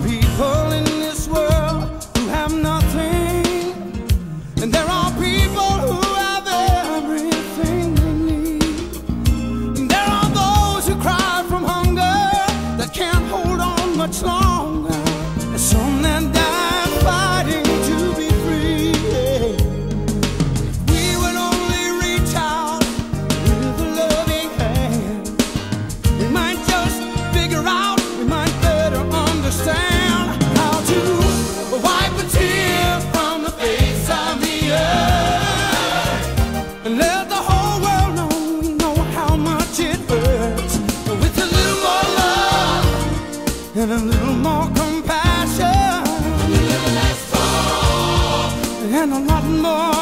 Be and a little more compassion, and a lot more.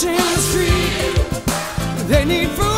in the street. They need food.